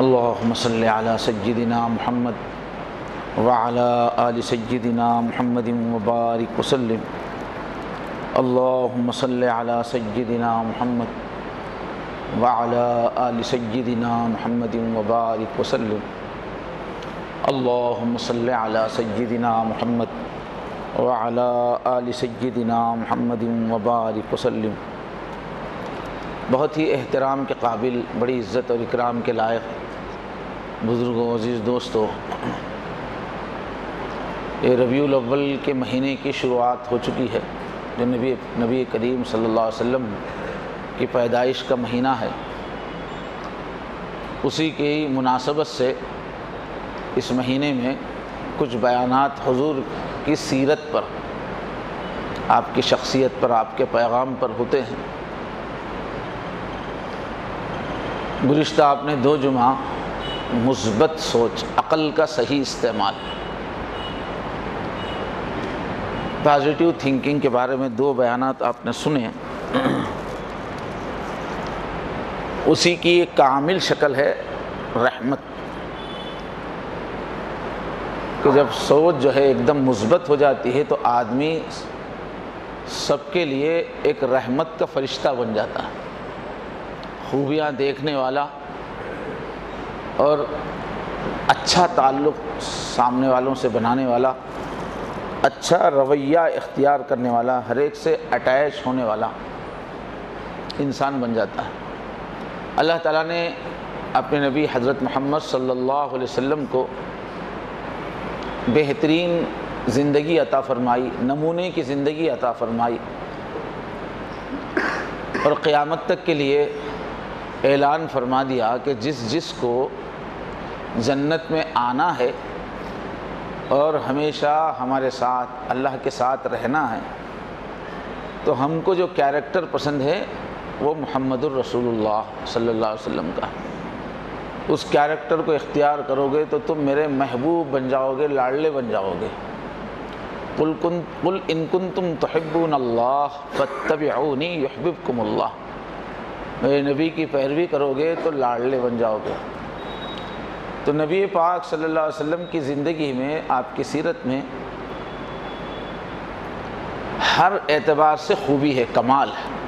अल्लाम सल सय्यदिना मोहम्मद वाला आल सय्यदिना मोहम्मद मुबारक वसलम अल्लाम सल सय्यदिना मोहम्मद वाला आल सय्यदिना मोहम्मद मुबारक वसलम अल्लाम सल सय्यदिना मोहम्मद वाला आल सय्यदिना मोहम्मद मुबारक वसलम बहुत ही एहतराम के काबिल, बड़ी इज़्ज़त और इकराम के लायक बुज़ुर्गों, अज़ीज़ दोस्तों। ये रबीउल अव्वल के महीने की शुरुआत हो चुकी है, जो नबी नबी करीम सल्लल्लाहु अलैहि वसल्लम की पैदाइश का महीना है। उसी की मुनासबत से इस महीने में कुछ बयानात हुजूर की सीरत पर, आपकी शख्सियत पर, आपके पैगाम पर होते हैं। गुज्त आपने दो जुमा मुस्बत सोच, अक़ल का सही इस्तेमाल। पॉजिटिव थिंकिंग के बारे में दो बयानात आपने सुने उसी की एक कामिल शक्ल है, रहमत। कि जब सोच जो है एकदम मुस्बत हो जाती है तो आदमी सबके लिए एक रहमत का फरिश्ता बन जाता है। खूबियाँ देखने वाला और अच्छा ताल्लुक़ सामने वालों से बनाने वाला अच्छा रवैया इख्तियार करने वाला, हर एक से अटैच होने वाला इंसान बन जाता है। अल्लाह ताला ने अपने नबी हज़रत मोहम्मद सल्लल्लाहु अलैहि वसल्लम को बेहतरीन ज़िंदगी अता फ़रमाई, नमूने की ज़िंदगी अता फ़रमाई और क़यामत तक के लिए ऐलान फरमा दिया कि जिस जिस को जन्नत में आना है और हमेशा हमारे साथ, अल्लाह के साथ रहना है तो हमको जो कैरेक्टर पसंद है, वो मोहम्मद रसूलुल्लाह सल्लल्लाहु अलैहि वसल्लम का उस कैरेक्टर को इख्तियार करोगे तो तुम मेरे महबूब बन जाओगे, लाडले बन जाओगे। कुल कुन, कुल इनकुन तुम तहब्बून अल्लाह फतबनी यहबिबकुमुल्लाह। मेरे नबी की पैरवी करोगे तो लाडले बन जाओगे। तो नबी पाक सल्लल्लाहु अलैहि वसल्लम की ज़िंदगी में, आपकी सीरत में, हर एतबार से खूबी है, कमाल है।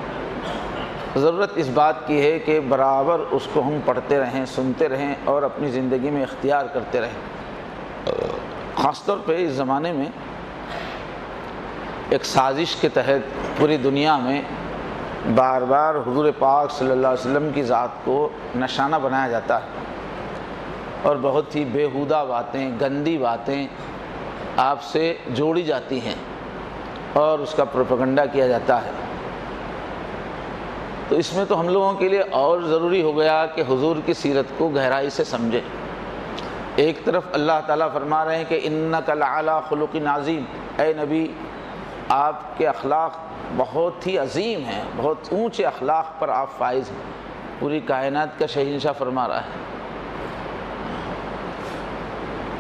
ज़रूरत इस बात की है कि बराबर उसको हम पढ़ते रहें, सुनते रहें और अपनी ज़िंदगी में इख्तियार करते रहें। ख़ास तौर पे इस ज़माने में एक साजिश के तहत पूरी दुनिया में बार बार हुजूर पाक अलैहि वसल्लम की ज़ात को निशाना बनाया जाता है। और बहुत ही बेहुदा बातें, गंदी बातें आपसे जोड़ी जाती हैं और उसका प्रोपगंडा किया जाता है। तो इसमें तो हम लोगों के लिए और ज़रूरी हो गया कि हुजूर की सीरत को गहराई से समझे। एक तरफ़ अल्लाह ताला फरमा रहे हैं कि इन्ना कल आला खलुक नाजीम ए नबी, आपके अखलाक बहुत ही अजीम हैं, बहुत ऊँचे अखलाक पर आप फाइज हैं। पूरी कायनात का शहनशाह फरमा रहा है।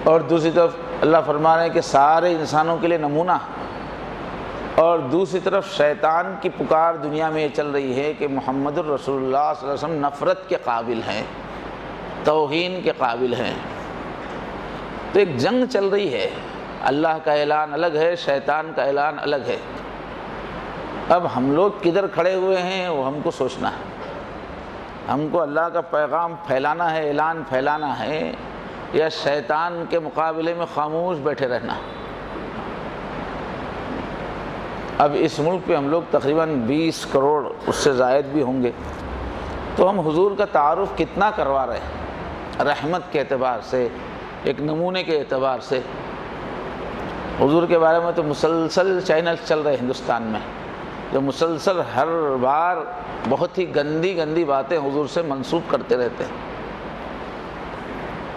और दूसरी तरफ़ अल्लाह फरमा रहे हैं कि सारे इंसानों के लिए नमूना। और दूसरी तरफ़ शैतान की पुकार दुनिया में ये चल रही है कि मोहम्मद अलैहि वसल्लम नफ़रत के काबिल हैं, तोहन के काबिल हैं। तो एक जंग चल रही है। अल्लाह का ऐलान अलग है, शैतान का ऐलान अलग है। अब हम लोग किधर खड़े हुए हैं, वो हमको सोचना है। हमको अल्लाह का पैगाम फैलाना है, ऐलान फैलाना है, या शैतान के मुकाबले में खामोश बैठे रहना। अब इस मुल्क पे हम लोग तकरीबन 20 करोड़, उससे ज़ायद भी होंगे। तो हम हुजूर का तारुफ कितना करवा रहे हैं? रहमत के अतबार से, एक नमूने के अतबार से। हुजूर के बारे में तो मुसलसल चैनल चल रहे हिंदुस्तान में। जो मुसलसल हर बार बहुत ही गंदी गंदी बातें हुजूर से मंसूब करते रहते हैं।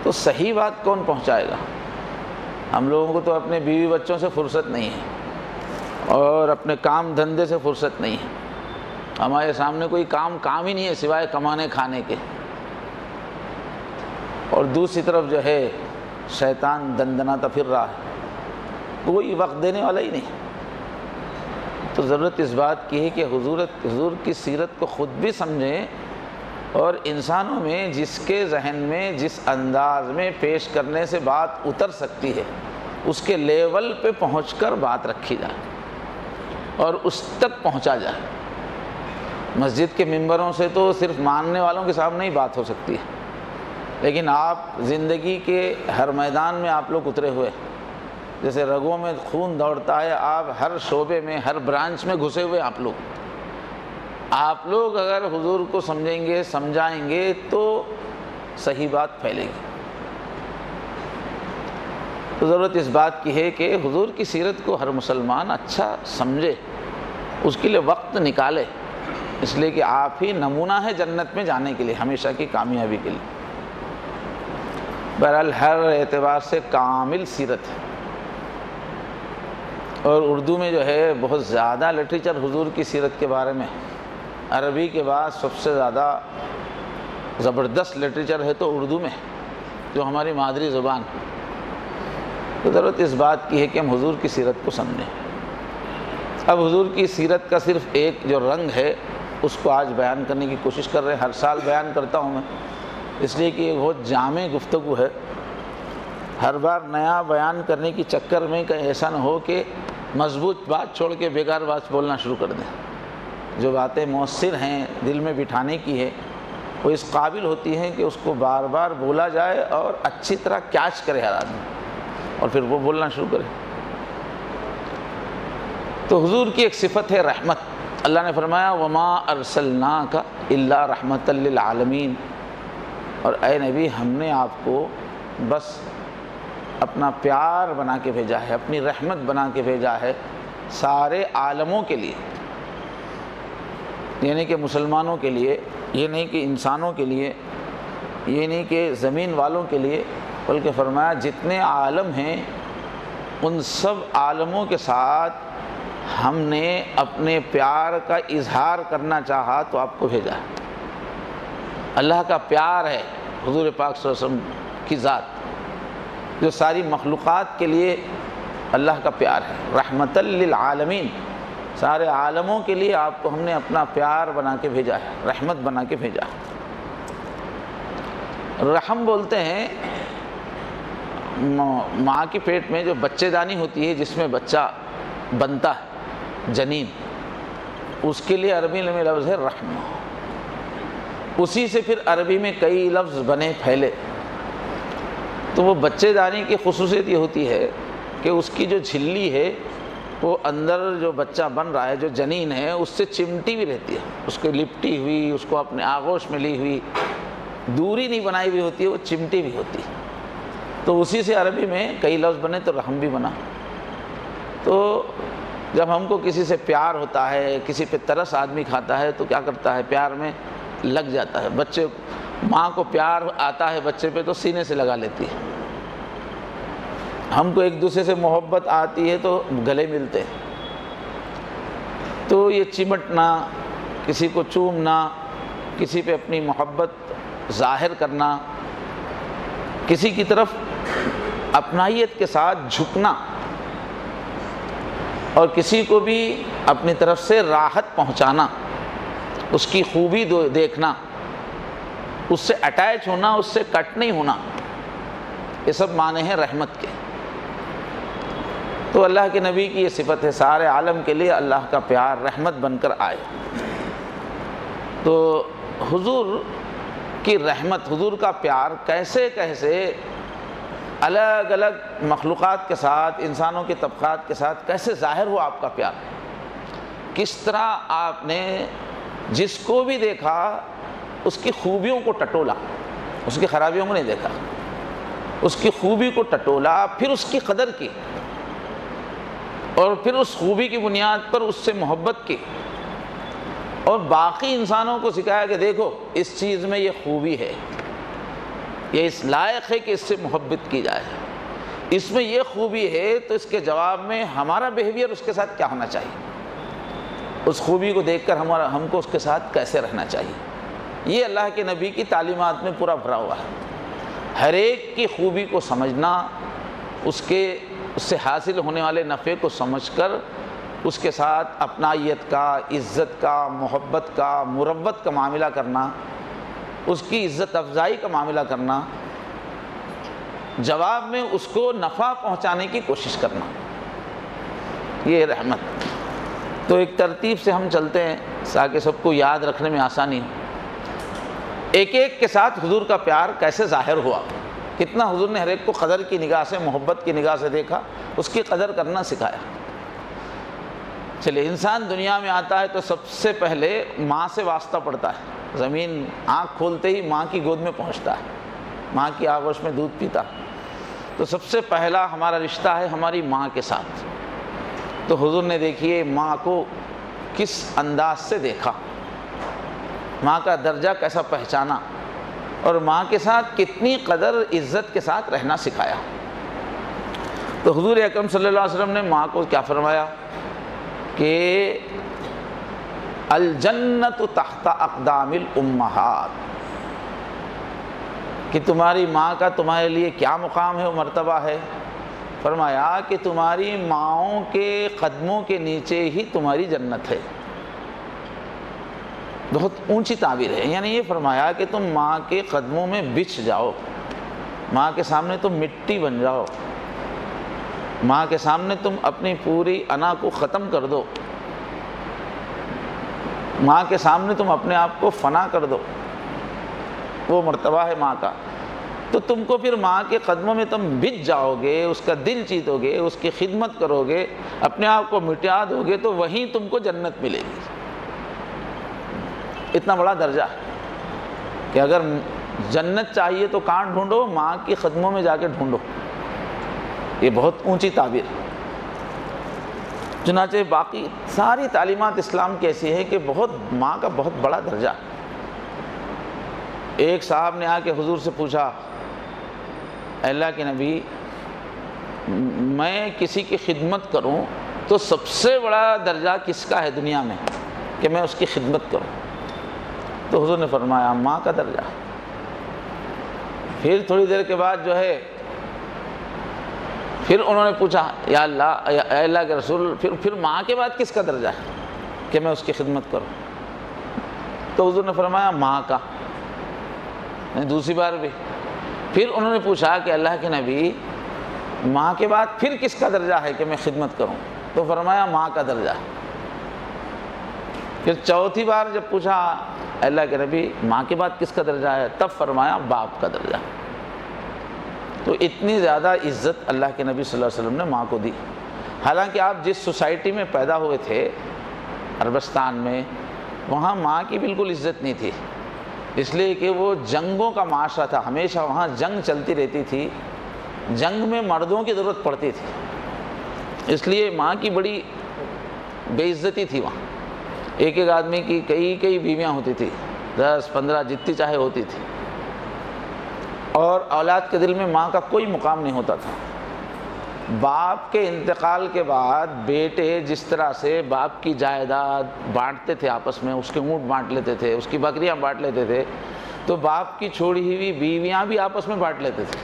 तो सही बात कौन पहुंचाएगा? हम लोगों को तो अपने बीवी बच्चों से फुर्सत नहीं है और अपने काम धंधे से फुर्सत नहीं है। हमारे सामने कोई काम काम ही नहीं है सिवाय कमाने, खाने के। और दूसरी तरफ़ जो है, शैतान दंदनाता फिर रहा है। कोई वक्त देने वाला ही नहीं। तो ज़रूरत इस बात की है कि हजूरत, हजूर की सीरत को ख़ुद भी समझें और इंसानों में जिसके जहन में, जिस अंदाज में पेश करने से बात उतर सकती है, उसके लेवल पे पहुंचकर बात रखी जाए और उस तक पहुँचा जाए। मस्जिद के मंबरों से तो सिर्फ़ मानने वालों के सामने ही बात हो सकती है, लेकिन आप ज़िंदगी के हर मैदान में आप लोग उतरे हुए जैसे रगों में खून दौड़ता है, आप हर शोबे में, हर ब्रांच में घुसे हुए आप लोग। आप लोग अगर हुजूर को समझेंगे, समझाएँगे तो सही बात फैलेगी। तो ज़रूरत इस बात की है कि हुजूर की सीरत को हर मुसलमान अच्छा समझे, उसके लिए वक्त निकाले। इसलिए कि आप ही नमूना है जन्नत में जाने के लिए, हमेशा की कामयाबी के लिए। बहरहाल, हर एतबार से कामिल सीरत है। और उर्दू में जो है बहुत ज़्यादा लिटरेचर हुजूर की सीरत के बारे में। अरबी के बाद सबसे ज़्यादा ज़बरदस्त लिटरेचर है तो उर्दू में, जो हमारी मादरी ज़ुबान। तो ज़रूरत इस बात की है कि हम हुजूर की सीरत को समझें। अब हुजूर की सीरत का सिर्फ़ एक जो रंग है, उसको आज बयान करने की कोशिश कर रहे हैं। हर साल बयान करता हूँ मैं। इसलिए कि बहुत जाम गुफ्तु है। हर बार नया बयान करने की चक्कर में कहीं ऐसा ना हो कि मज़बूत बात छोड़ के बेकार बात बोलना शुरू कर दें। जो बातें मौसर हैं, दिल में बिठाने की है, वो इस काबिल होती हैं कि उसको बार बार बोला जाए और अच्छी तरह कैच करे हर आदमी और फिर वो बोलना शुरू करे। तो हुजूर की एक सिफत है रहमत। अल्लाह ने फरमाया, वमा अरसलना का अल्ला आलमीन। और ए नबी, हमने आपको बस अपना प्यार बना के भेजा है, अपनी रहमत बना के भेजा है सारे आलमों के लिए। यानी कि मुसलमानों के लिए, ये नहीं कि इंसानों के लिए, ये नहीं कि ज़मीन वालों के लिए, बल्कि फरमाया जितने आलम हैं, उन सब आलमों के साथ हमने अपने प्यार का इजहार करना चाहा तो आपको भेजा। अल्लाह का प्यार है, हजूर पाक वसम की ज़ात। जो सारी मखलूक़ात के लिए अल्लाह का प्यार है। रहमतलमीन सारे आलमों के लिए आपको हमने अपना प्यार बना के भेजा है, रहमत बना के भेजा है। रहम बोलते हैं माँ के पेट में जो बच्चेदानी होती है, जिसमें बच्चा बनता है, जनीन, उसके लिए अरबी में लफ्ज़ है रहम। उसी से फिर अरबी में कई लफ्ज़ बने, फैले। तो वो बच्चेदानी की खसूसियत ये होती है कि उसकी जो झिल्ली है, वो अंदर जो बच्चा बन रहा है, जो जनीन है, उससे चिमटी भी रहती है। उसको लिपटी हुई, उसको अपने आगोश में ली हुई, दूरी नहीं बनाई हुई होती है, वो चिमटी भी होती है। तो उसी से अरबी में कई लफ्ज़ बने तो रहम भी बना। तो जब हमको किसी से प्यार होता है, किसी पे तरस आदमी खाता है तो क्या करता है? प्यार में लग जाता है। बच्चे, माँ को प्यार आता है बच्चे पे तो सीने से लगा लेती है। हमको एक दूसरे से मोहब्बत आती है तो गले मिलते हैं। तो ये चिमटना, किसी को चूमना, किसी पे अपनी मोहब्बत ज़ाहिर करना, किसी की तरफ़ अपनाइत के साथ झुकना और किसी को भी अपनी तरफ़ से राहत पहुंचाना, उसकी खूबी देखना, उससे अटैच होना, उससे कट नहीं होना, ये सब माने हैं रहमत के। तो अल्लाह के नबी की ये सिफत है, सारे आलम के लिए अल्लाह का प्यार, रहमत बनकर आए। तो हुजूर की रहमत, हुजूर का प्यार कैसे कैसे अलग अलग मखलूक़ के साथ, इंसानों के तबक़ात के साथ कैसे ज़ाहिर हुआ आपका प्यार? किस तरह आपने जिसको भी देखा, उसकी खूबियों को टटोला, उसकी ख़राबियों को नहीं देखा, उसकी खूबी को टटोला, फिर उसकी कदर की। और फिर उस खूबी की बुनियाद पर उससे मोहब्बत की। और बाकी इंसानों को सिखाया कि देखो, इस चीज़ में ये खूबी है। ये इस लायक है कि इससे मोहब्बत की जाए। इसमें यह खूबी है तो इसके जवाब में हमारा बिहेवियर उसके साथ क्या होना चाहिए? उस खूबी को देखकर हमारा, हमको उसके साथ कैसे रहना चाहिए? ये अल्लाह के नबी की तालीमत में पूरा भरा हुआ है। हर एक की खूबी को समझना, उसके उससे हासिल होने वाले नफ़े को समझकर उसके साथ अपनाइत का, इज़्ज़त का, मोहब्बत का मुरबत का मामला करना, उसकी इज़्ज़त अफजाई का मामला करना, जवाब में उसको नफ़ा पहुँचाने की कोशिश करना, ये रहमत। तो एक तरतीब से हम चलते हैं, ताकि सबको याद रखने में आसानी हो। एक एक के साथ हुजूर का प्यार कैसे ज़ाहिर हुआ? कितना हुजूर ने हर एक को कदर की निगाह से, मोहब्बत की निगाह से देखा, उसकी कदर करना सिखाया। चलिए, इंसान दुनिया में आता है तो सबसे पहले माँ से वास्ता पड़ता है। ज़मीन, आँख खोलते ही माँ की गोद में पहुँचता है। माँ की आगोश में दूध पीता। तो सबसे पहला हमारा रिश्ता है हमारी माँ के साथ। तो हुजूर ने देखिए, माँ को किस अंदाज से देखा? माँ का दर्जा कैसा पहचाना? और माँ के साथ कितनी कदर इज़्ज़त के साथ रहना सिखाया। तो हुजूर अकरम अलैहि वसल्लम ने माँ को क्या फरमाया कि, अलजन्नत तख्ता अकदामिल उम्महात। कि तुम्हारी माँ का तुम्हारे लिए क्या मुकाम है वो मर्तबा है? फरमाया कि तुम्हारी माओं के कदमों के नीचे ही तुम्हारी जन्नत है। बहुत ऊँची ताबीर है। यानी ये फरमाया कि तुम माँ के कदमों में बिछ जाओ। माँ के सामने तुम मिट्टी बन जाओ। माँ के सामने तुम अपनी पूरी अना को ख़त्म कर दो। माँ के सामने तुम अपने आप को फना कर दो। वो मर्तबा है माँ का। तो तुमको फिर माँ के कदमों में तुम बिछ जाओगे, उसका दिल जीतोगे, उसकी खिदमत करोगे, अपने आप को मिटा दोगे तो वहीं तुमको जन्नत मिलेगी। इतना बड़ा दर्जा है कि अगर जन्नत चाहिए तो कहाँ ढूंढो, माँ के खदमों में जाके ढूंढो। ये बहुत ऊँची ताबीर। चुनाचे बाकी सारी तालीमत इस्लाम की ऐसी है कि बहुत, माँ का बहुत बड़ा दर्जा। एक साहब ने आके हुजूर से पूछा, अल्लाह के नबी, मैं किसी की खिदमत करूँ तो सबसे बड़ा दर्जा किसका है दुनिया में? कि मैं उसकी खिदमत करूँ। तो हुजूर ने फरमाया, माँ का दर्जा। फिर थोड़ी देर के बाद जो है, फिर उन्होंने पूछा, या अल्लाह या अल्लाह के रसूल, फिर फिर माँ के बाद किसका दर्जा है कि मैं उसकी खिदमत करूँ? तो हुजूर ने फरमाया, माँ का। दूसरी बार भी। फिर उन्होंने पूछा कि अल्लाह के नबी, माँ के बाद फिर किसका दर्जा है कि मैं खिदमत करूँ? तो फरमाया, माँ का दर्जा फिर चौथी बार जब पूछा, अल्लाह के नबी, माँ के बाद किसका दर्जा है? तब फरमाया, बाप का दर्जा। तो इतनी ज़्यादा इज़्ज़त अल्लाह के नबी सल्लल्लाहु अलैहि वसल्लम ने माँ को दी। हालाँकि आप जिस सोसाइटी में पैदा हुए थे, अरबस्तान में, वहाँ माँ की बिल्कुल इज़्ज़त नहीं थी। इसलिए कि वो जंगों का माशरा था। हमेशा वहाँ जंग चलती रहती थी। जंग में मर्दों की ज़रूरत पड़ती थी। इसलिए माँ की बड़ी बेइज्जती थी वहाँ। एक एक आदमी की कई कई बीवियाँ होती थी। दस पंद्रह जितनी चाहे होती थी। और औलाद के दिल में माँ का कोई मुकाम नहीं होता था। बाप के इंतकाल के बाद बेटे जिस तरह से बाप की जायदाद बांटते थे आपस में, उसके ऊँट बांट लेते थे, उसकी बकरियाँ बांट लेते थे तो बाप की छोड़ी हुई बीवियाँ भी आपस में बांट लेते थे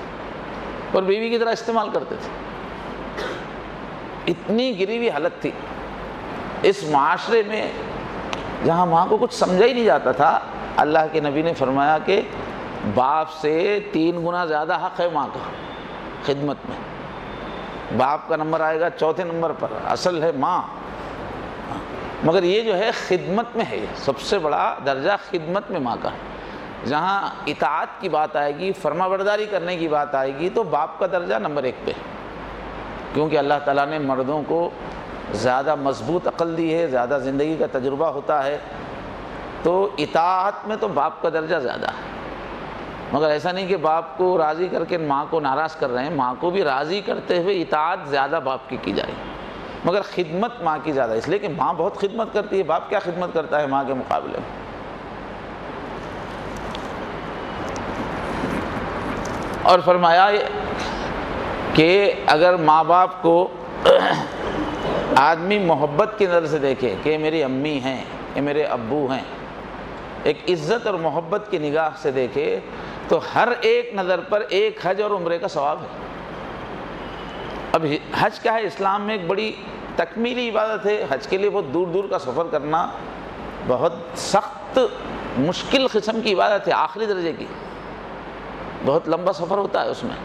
और बीवी की तरह इस्तेमाल करते थे। इतनी गिरी हुई हालत थी। इस माशरे में जहाँ माँ को कुछ समझा ही नहीं जाता था। अल्लाह के नबी ने फरमाया कि बाप से तीन गुना ज़्यादा हक़ है माँ का, खिदमत में। बाप का नंबर आएगा चौथे नंबर पर, असल है माँ। मगर ये जो है, खिदमत में है, सबसे बड़ा दर्जा खिदमत में माँ का। जहाँ इतात की बात आएगी, फर्माबरदारी करने की बात आएगी तो बाप का दर्जा नंबर एक पे। क्योंकि अल्लाह ताला ने मर्दों को ज़्यादा मज़बूत अक़ल दी है, ज़्यादा ज़िंदगी का तजुर्बा होता है तो इतात में तो बाप का दर्जा ज़्यादा है। मगर ऐसा नहीं कि बाप को राज़ी करके माँ को नाराज़ कर रहे हैं, माँ को भी राज़ी करते हुए इतात ज़्यादा बाप की की जाए। मगर खिदमत माँ की ज़्यादा इसलिए कि माँ बहुत खिदमत करती है, बाप क्या खिदमत करता है माँ के मुकाबले में? और फरमाया कि अगर माँ बाप को आदमी मोहब्बत की नज़र से देखे कि ये मेरी अम्मी हैं, ये मेरे अब्बू हैं। एक इज़्ज़त और मोहब्बत की निगाह से देखे तो हर एक नज़र पर एक हज और उम्र का सवाब है। अब हज क्या है? इस्लाम में एक बड़ी तकमीली इबादत है। हज के लिए बहुत दूर दूर का सफ़र करना बहुत सख्त, मुश्किल किस्म की इबादत है, आखिरी दर्जे की। बहुत लंबा सफ़र होता है उसमें।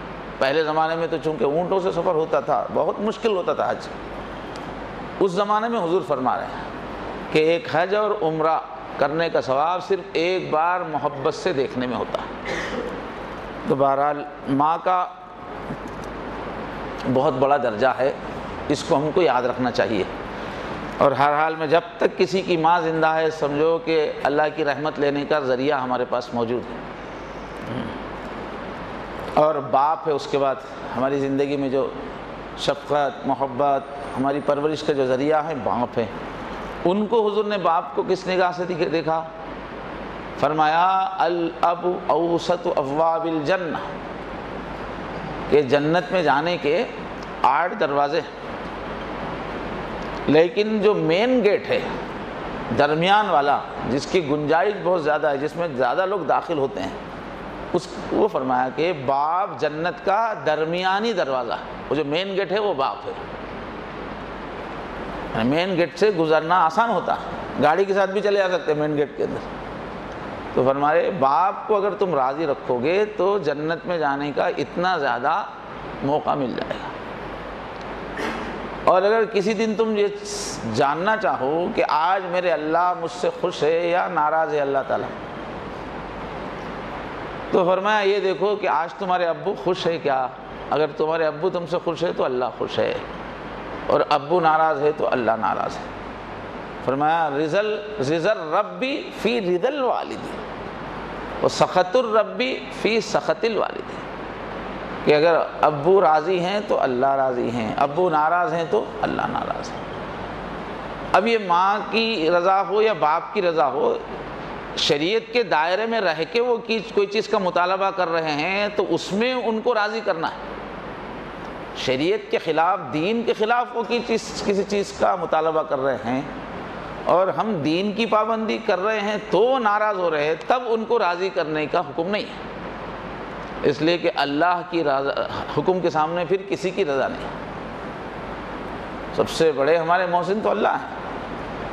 पहले ज़माने में तो चूँकि ऊँटों से सफ़र होता था, बहुत मुश्किल होता था हज। उस ज़माने में हुजूर फरमा रहे हैं कि एक हज और उम्र करने का सवाब सिर्फ़ एक बार मोहब्बत से देखने में होता है। तो बहरहाल, माँ का बहुत बड़ा दर्जा है, इसको हमको याद रखना चाहिए। और हर हाल में जब तक किसी की माँ ज़िंदा है, समझो कि अल्लाह की रहमत लेने का ज़रिया हमारे पास मौजूद है। और बाप है, उसके बाद हमारी ज़िंदगी में जो शफ़क़त, मोहब्बत, हमारी परवरिश का जो ज़रिया है, बाप है। उनको हुजूर ने बाप को किस निगाह से देखा फरमाया, अल अब अवसत अफवाबिल जन्ना कि जन्नत में जाने के आठ दरवाज़े लेकिन जो मेन गेट है, दरमियान वाला, जिसकी गुंजाइश बहुत ज़्यादा है, जिसमें ज़्यादा लोग दाखिल होते हैं उस, वो फरमाया कि बाप जन्नत का दरमियानी दरवाज़ा वो जो मेन गेट है, वो बाप है। मेन गेट से गुजरना आसान होता गाड़ी के साथ भी चले जा सकते मेन गेट के अंदर। तो फरमाए बाप को अगर तुम राज़ी रखोगे तो जन्नत में जाने का इतना ज़्यादा मौका मिल जाएगा। और अगर किसी दिन तुम ये जानना चाहो कि आज मेरे अल्लाह मुझसे खुश है या नाराज़ है अल्लाह ताला तो फरमाया, ये देखो कि आज तुम्हारे अब्बू खुश है क्या? अगर तुम्हारे अब्बू तुमसे खुश है तो अल्लाह खुश है। और अब्बू नाराज़ है तो अल्लाह नाराज़ है। फरमाया, रिजल रिजल रब्बी फ़ी रिदल वालिदी। और सख़तुर रब्बी फ़ी सख़तिल वालिदी। कि अगर अब्बू राज़ी हैं तो अल्लाह राज़ी हैं, अब्बू नाराज़ हैं तो अल्लाह नाराज़ है। अब ये माँ की रज़ा हो या बाप की रज़ा हो शरीयत के दायरे में रह के वो की कोई चीज़ का मुतालबा कर रहे हैं तो उसमें उनको राज़ी करना है। शरीयत के ख़िलाफ़, दीन के ख़िलाफ़ वो की चीज़ किसी चीज़ का मुतालबा कर रहे हैं, और हम दीन की पाबंदी कर रहे हैं तो नाराज़ हो रहे हैं, तब उनको राज़ी करने का हुक्म नहीं है। इसलिए कि अल्लाह की हुक्म के सामने फिर किसी की रज़ा नहीं सबसे बड़े हमारे मोहसिन तो अल्लाह हैं।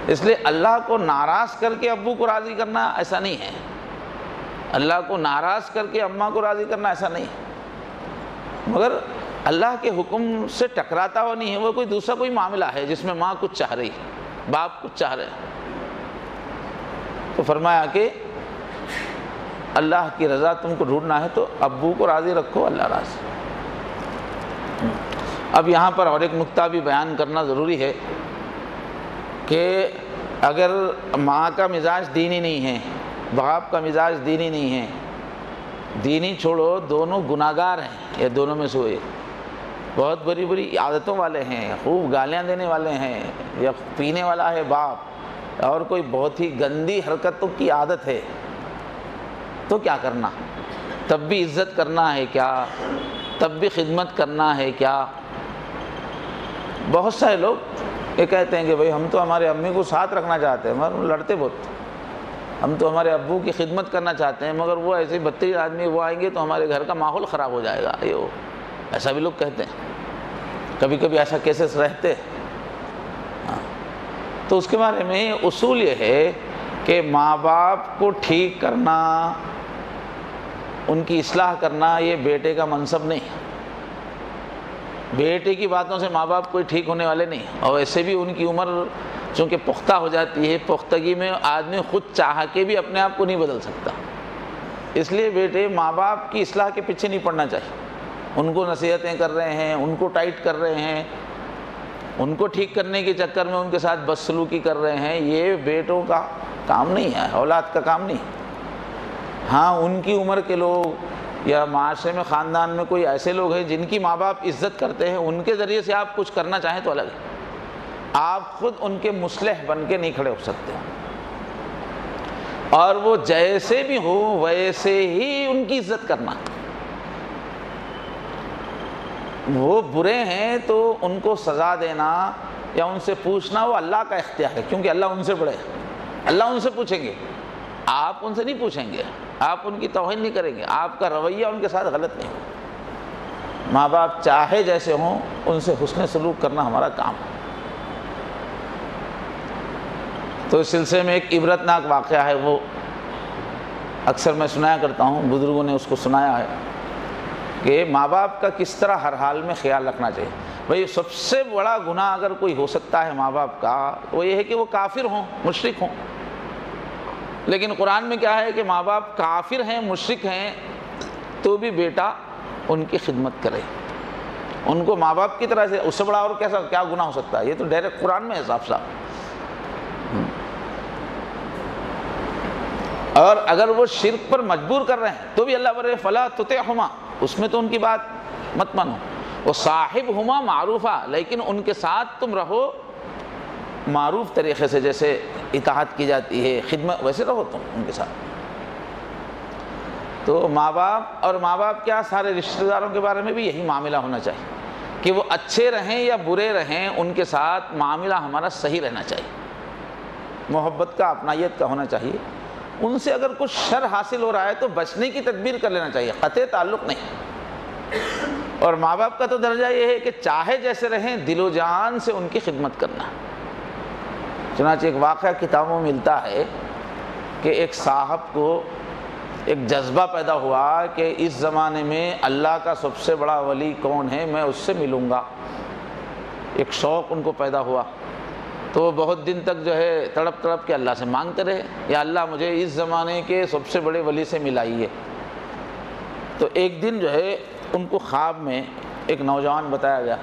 इसलिए अल्लाह को नाराज़ करके अब्बू को राज़ी करना ऐसा नहीं है। अल्लाह को नाराज़ करके अम्मा को राज़ी करना ऐसा नहीं है। मगर अल्लाह के हुक्म से टकराता हुआ नहीं है, वो कोई दूसरा कोई मामला है जिसमें माँ कुछ चाह रही बाप कुछ चाह रहे तो फरमाया कि अल्लाह की रज़ा तुमको ढूंढना है तो अब्बू को राज़ी रखो, अल्लाह राज़ी। अब यहाँ पर और एक नुकता भी बयान करना ज़रूरी है। कि अगर माँ का मिजाज दीनी नहीं है, बाप का मिजाज दीनी नहीं है, दीनी छोड़ो, दोनों गुनागार हैं, या दोनों में सोए बहुत बुरी बुरी आदतों वाले हैं, खूब गालियाँ देने वाले हैं, या पीने वाला है बाप, और कोई बहुत ही गंदी हरकतों की आदत है तो क्या करना? तब भी इज़्ज़त करना है क्या? तब भी खिदमत करना है क्या? बहुत सारे लोग ये कहते हैं कि भाई, हम तो हमारे अम्मी को साथ रखना चाहते हैं, मगर लड़ते बहुत। हम तो हमारे अबू की खिदमत करना चाहते हैं, मगर वो ऐसे बदतरीन आदमी वो आएँगे तो हमारे घर का माहौल ख़राब हो जाएगा। ये वो, ऐसा भी लोग कहते हैं। कभी कभी ऐसा केसेस रहते हैं। हाँ। तो उसके बारे में उसूल ये है कि माँ बाप को ठीक करना, उनकी असलाह करना ये बेटे का मनसब नहीं बेटे की बातों से माँ बाप कोई ठीक होने वाले नहीं और ऐसे भी उनकी उम्र चूँकि पुख्ता हो जाती है, पुख्तगी में आदमी खुद चाह के भी अपने आप को नहीं बदल सकता। इसलिए बेटे माँ बाप की असलाह के पीछे नहीं पड़ना चाहिए। उनको नसीहतें कर रहे हैं, उनको टाइट कर रहे हैं, उनको ठीक करने के चक्कर में उनके साथ बदसलूकी कर रहे हैं, ये बेटों का काम नहीं है, औलाद का काम नहीं हाँ उनकी उम्र के लोग या माशरे में, ख़ानदान में कोई ऐसे लोग हैं जिनकी माँ बाप इज़्ज़त करते हैं, उनके ज़रिए से आप कुछ करना चाहें तो अलग है। आप खुद उनके मुसलह बन के नहीं खड़े हो सकते। और वो जैसे भी हो, वैसे ही उनकी इज़्ज़त करना। वो बुरे हैं तो उनको सज़ा देना या उनसे पूछना वो अल्लाह का इख्तियार है, क्योंकि अल्लाह उनसे बड़े है। अल्लाह उनसे पूछेंगे। आप उनसे नहीं पूछेंगे। आप उनकी तोहन नहीं करेंगे। आपका रवैया उनके साथ गलत नहीं। माँ बाप चाहे जैसे हों, उनसे हुसन सलूक करना हमारा काम तो इस सिलसिले में एक इबरतनाक वाक़ है वो। अक्सर मैं सुनाया करता हूँ, बुज़ुर्गों ने उसको सुनाया है कि माँ बाप का किस तरह हर हाल में ख्याल रखना चाहिए। भाई, सबसे बड़ा गुनाह अगर कोई हो सकता है माँ बाप का वो ये है कि वो काफिर हों, मुशरक हों। लेकिन कुरान में क्या है कि माँ बाप काफिर हैं, मुशरक हैं तो भी बेटा उनकी खिदमत करे। उनको माँ बाप की तरह से उससे बड़ा और कैसा, क्या गुना हो सकता है? ये तो डायरेक्ट कुरान में है साफ़ साफ़। और अगर वो शिरक पर मजबूर कर रहे हैं तो भी अल्लाह बर फ़ला तुते हुमा उसमें तो उनकी बात मत मानो। वो साहिब हुमा मारूफ़ा, लेकिन उनके साथ तुम रहो मारूफ तरीक़े से जैसे इताहत की जाती है, खिदमत, वैसे रहो तुम उनके साथ। तो माँ बाप और माँ बाप क्या सारे रिश्तेदारों के बारे में भी यही मामला होना चाहिए कि वो अच्छे रहें या बुरे रहें, उनके साथ मामला हमारा सही रहना चाहिए। मोहब्बत का अपनाइत का होना चाहिए। उनसे अगर कुछ शर हासिल हो रहा है तो बचने की तदबीर कर लेना चाहिए क़त ताल्लुक़ नहीं। और माँ बाप का तो दर्जा ये है कि चाहे जैसे रहें, दिलो जान से उनकी खिदमत करना। चुनाच एक वाक़ किताबों में मिलता है कि एक साहब को एक जज्बा पैदा हुआ कि इस ज़माने में अल्लाह का सबसे बड़ा वली कौन है, मैं उससे मिलूँगा। एक शौक़ उनको पैदा हुआ। तो वो बहुत दिन तक जो है तड़प तड़प के अल्लाह से मांगते रहे, या अल्लाह, मुझे इस ज़माने के सबसे बड़े वली से मिलाइए तो एक दिन जो है उनको ख्वाब में एक नौजवान बताया गया।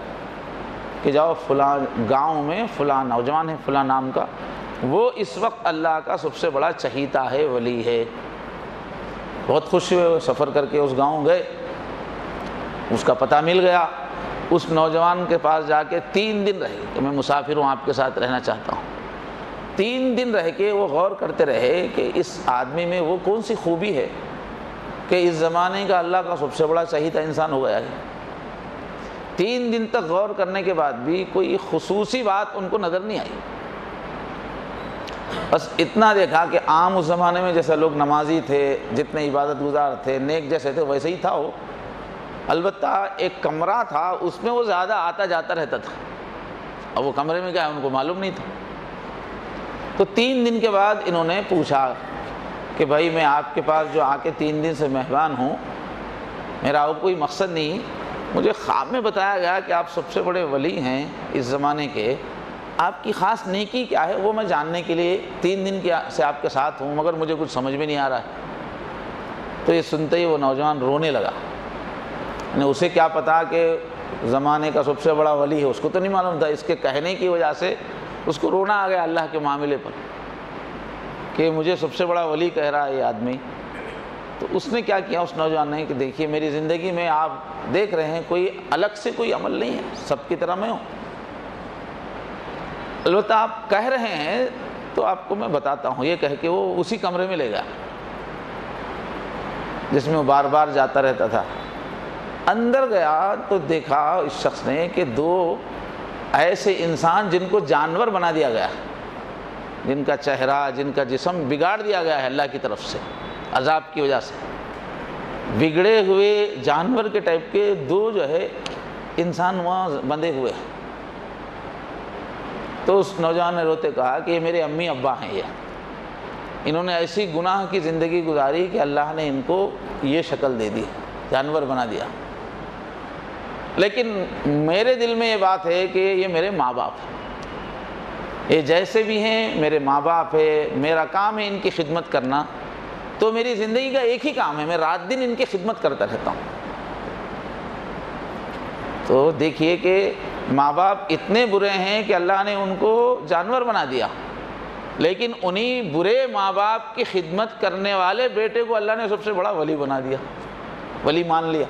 कि जाओ फ़लाँ गाँव में, फ़लाँ नौजवान है, फ़लाँ नाम का, वो इस वक्त अल्लाह का सबसे बड़ा चहीता है, वली है। बहुत खुश हुए सफ़र करके उस गाँव गए। उसका पता मिल गया। उस नौजवान के पास जाके तीन दिन रहे कि मैं मुसाफिर हूँ, आपके साथ रहना चाहता हूँ। तीन दिन रह के वो गौर करते रहे कि इस आदमी में वो कौन सी खूबी है कि इस ज़माने का अल्लाह का सबसे बड़ा चहीता इंसान हो गया है। तीन दिन तक गौर करने के बाद भी कोई खसूसी बात उनको नज़र नहीं आई। बस इतना देखा कि आम उस ज़माने में जैसे लोग नमाजी थे, जितने इबादत गुजार थे, नेक जैसे थे, वैसे ही था वो। अलबत् एक कमरा था, उसमें वो ज़्यादा आता जाता रहता था। अब वो कमरे में क्या है, उनको मालूम नहीं था। तो तीन दिन के बाद इन्होंने पूछा कि भाई, मैं आपके पास जो आके तीन दिन से मेहमान हूँ, मेरा और कोई मकसद नहीं मुझे ख्वाब में बताया गया कि आप सबसे बड़े वली हैं इस ज़माने के। आपकी ख़ास नेकी क्या है, वो मैं जानने के लिए तीन दिन के से आपके साथ हूँ, मगर मुझे कुछ समझ में नहीं आ रहा है। तो ये सुनते ही वो नौजवान रोने लगा। ने उसे क्या पता कि ज़माने का सबसे बड़ा वली है, उसको तो नहीं मालूम था, इसके कहने की वजह से उसको रोना आ गया अल्लाह के मामले पर कि मुझे सबसे बड़ा वली कह रहा है ये आदमी। तो उसने क्या किया? उस नौजवान ने कि देखिए, मेरी ज़िंदगी में आप देख रहे हैं, कोई अलग से कोई अमल नहीं है। सबकी तरह मैं हूँ। अलबत् आप कह रहे हैं तो आपको मैं बताता हूँ। ये कह के वो उसी कमरे में ले गया, जिसमें वो बार बार जाता रहता था। अंदर गया तो देखा इस शख्स ने कि दो ऐसे इंसान जिनको जानवर बना दिया गया, जिनका चेहरा, जिनका जिसम बिगाड़ दिया गया है अल्लाह की तरफ़ से। अजाब की वजह से। बिगड़े हुए जानवर के टाइप के दो जो है, इंसान वहाँ बंधे हुए हैं। तो उस नौजवान ने रोते कहा कि ये मेरे अम्मी अब्बा हैं ये। इन्होंने ऐसी गुनाह की ज़िंदगी गुजारी कि अल्लाह ने इनको ये शक्ल दे दी, जानवर बना दिया। लेकिन मेरे दिल में ये बात है कि ये मेरे माँ बाप हैं। ये जैसे भी हैं, मेरे माँ बाप है, मेरा काम है इनकी खिदमत करना। तो मेरी ज़िंदगी का एक ही काम है, मैं रात दिन इनकी खिदमत करता रहता हूँ। तो देखिए कि माँ बाप इतने बुरे हैं कि अल्लाह ने उनको जानवर बना दिया। लेकिन उन्हीं बुरे माँ बाप की खिदमत करने वाले बेटे को अल्लाह ने सबसे बड़ा वली बना दिया, वली मान लिया।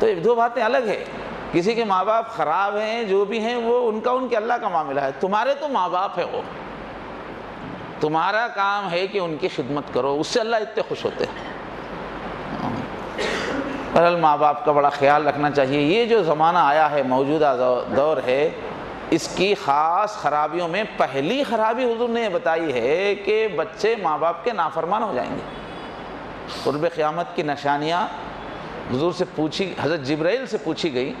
तो ये दो बातें अलग है। किसी के माँ बाप ख़राब हैं, जो भी हैं, वो उनका उनके अल्लाह का मामला है। तुम्हारे तो माँ बाप है वो। तुम्हारा काम है कि उनकी खिदमत करो, उससे अल्लाह इतने खुश होते हैं। बहरल माँ बाप का बड़ा ख्याल रखना चाहिए। ये जो ज़माना आया है, मौजूदा दौर है, इसकी ख़ास ख़राबियों में पहली ख़राबी हुजूर ने बताई है कि बच्चे माँ बाप के नाफरमान हो जाएँगे। क़ुरब क़्यामत की निशानियाँ हुजूर से पूछी, हज़रत जब्राइल से पूछी गई।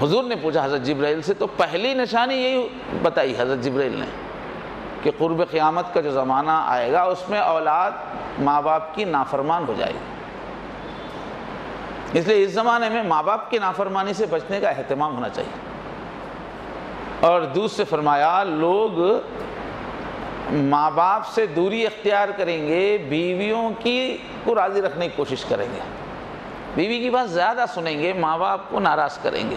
हुजूर ने पूछा, हज़रत जब्राइल से तो पहली निशानी यही बताई, हज़रत जब्राइल ने। कि क़ुरब क़्यामत का जो ज़माना आएगा, उसमें औलाद माँ बाप की नाफरमान हो जाएगी। इसलिए इस ज़माने में माँ बाप की नाफरमानी से बचने का अहतमाम होना चाहिए। और दूसरे फरमाया, लोग माँ बाप से दूरी अख्तियार करेंगे, बीवियों की को राज़ी रखने की कोशिश करेंगे। बीवी की बात ज़्यादा सुनेंगे माँ बाप को नाराज़ करेंगे।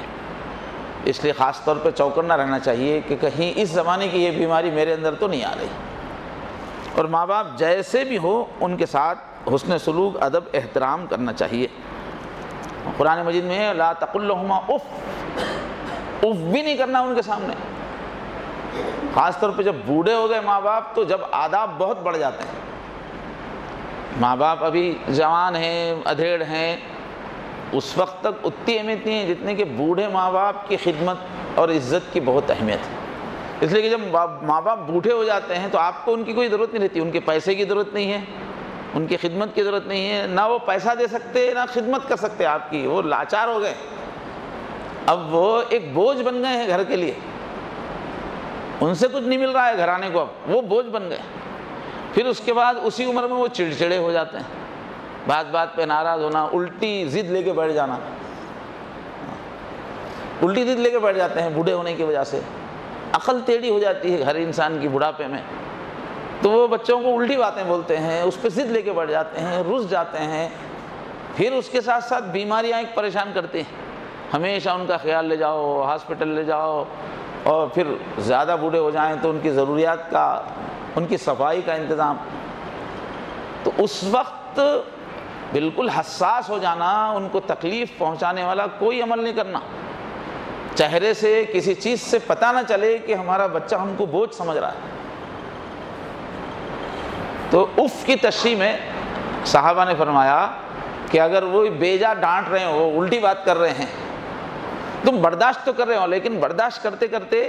इसलिए ख़ास तौर पर चौकन्ना रहना चाहिए कि कहीं इस ज़माने की ये बीमारी मेरे अंदर तो नहीं आ रही। और माँ बाप जैसे भी हो, उनके साथ हुसन सलूक, अदब, एहतराम करना चाहिए। कुरान मजिद में ला तकुल्लहुमा उफ। उफ भी नहीं करना उनके सामने। ख़ास तौर पे जब बूढ़े हो गए माँ बाप तो जब आदाब बहुत बढ़ जाते हैं। माँ बाप अभी जवान हैं, अधेड़ हैं उस वक्त तक उतनी अहमियत नहीं है जितने कि बूढ़े माँ बाप की खिदमत और इज़्ज़त की बहुत अहमियत है। इसलिए कि जब माँ बाप बूढ़े हो जाते हैं तो आपको उनकी कोई ज़रूरत नहीं रहती, उनके पैसे की ज़रूरत नहीं है, उनकी खिदमत की ज़रूरत नहीं है, ना वो पैसा दे सकते, ना खिदमत कर सकते आपकी, वो लाचार हो गए। अब वो एक बोझ बन गए हैं घर के लिए। उनसे कुछ नहीं मिल रहा है घराने को अब, वो बोझ बन गए। फिर उसके बाद उसी उम्र में वो चिड़चिड़े हो जाते हैं। बात बात पे नाराज़ होना, उल्टी ज़िद लेके बैठ जाना। उल्टी ज़िद लेके बैठ जाते हैं बूढ़े होने की वजह से। अकल टेढ़ी हो जाती है हर इंसान की बुढ़ापे में। तो वो बच्चों को उल्टी बातें बोलते हैं, उस पर ज़िद लेके बैठ जाते हैं, रुस जाते हैं। फिर उसके साथ साथ बीमारियाँ एक परेशान करती हैं। हमेशा उनका ख्याल ले जाओ, हॉस्पिटल ले जाओ, और फिर ज़्यादा बूढ़े हो जाएँ तो उनकी ज़रूरियात का, उनकी सफ़ाई का इंतज़ाम। तो उस वक्त बिल्कुल हसास हो जाना, उनको तकलीफ़ पहुँचाने वाला कोई अमल नहीं करना। चेहरे से, किसी चीज़ से पता ना चले कि हमारा बच्चा हमको बोझ समझ रहा है। तो उफ़ की तशरी में साहबा ने फरमाया कि अगर वो बेजा डांट रहे हो, उल्टी बात कर रहे हैं, तुम बर्दाश्त तो कर रहे हो, लेकिन बर्दाश्त करते करते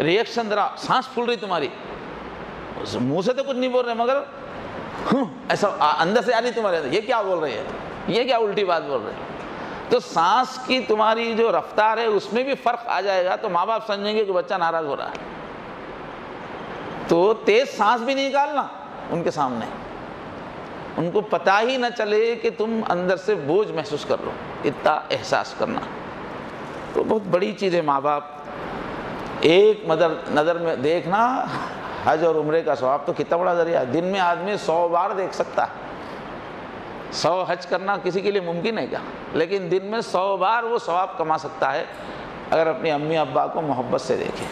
रिएक्शन जरा सांस फूल रही तुम्हारी। मुँह से तो कुछ नहीं बोल रहे, मगर ऐसा अंदर से आ रही तुम्हारे ये क्या बोल रहे हैं? ये क्या उल्टी बात बोल रहे हैं? तो सांस की तुम्हारी जो रफ्तार है, उसमें भी फ़र्क आ जाएगा तो माँ बाप समझेंगे कि बच्चा नाराज़ हो रहा है। तो तेज़ सांस भी नहीं निकालना उनके सामने। उनको पता ही ना चले कि तुम अंदर से बोझ महसूस कर लो इतना एहसास करना। तो बहुत बड़ी चीज़ है माँ बाप एक मदर, नज़र में देखना हज और उम्र का स्वभाव तो कितना बड़ा ज़रिया दिन में आदमी सौ बार देख सकता है। सौ हज करना किसी के लिए मुमकिन है क्या? लेकिन दिन में सौ बार वो स्वाब कमा सकता है, अगर अपनी अम्मी अब्बा को मोहब्बत से देखे।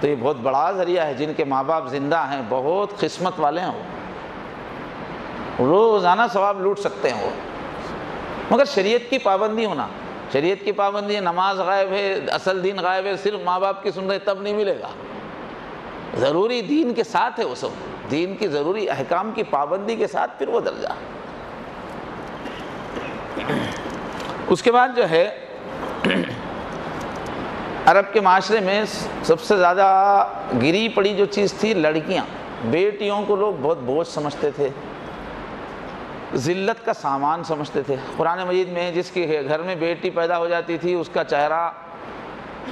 तो ये बहुत बड़ा ज़रिया है, जिनके माँ बाप ज़िंदा हैं, बहुत किस्मत वाले हैं वो। रोज़ाना सवाब लूट सकते हैं वो। मगर शरीयत की पाबंदी होना, शरीयत की पाबंदी है नमाज़ गायब है, असल दिन गायब है, सिर्फ़ माँ बाप की सुन रहे तब नहीं मिलेगा। ज़रूरी दीन के साथ है सब। दीन की ज़रूरी अहकाम की पाबंदी के साथ फिर वो दर्जा। उसके बाद जो है, अरब के माशरे में सबसे ज़्यादा गिरी पड़ी जो चीज़ थी, लड़कियाँ। बेटियों को लोग बहुत बोझ समझते थे। ज़िल्लत का सामान समझते थे। कुरान मजीद में जिसके घर में बेटी पैदा हो जाती थी, उसका चेहरा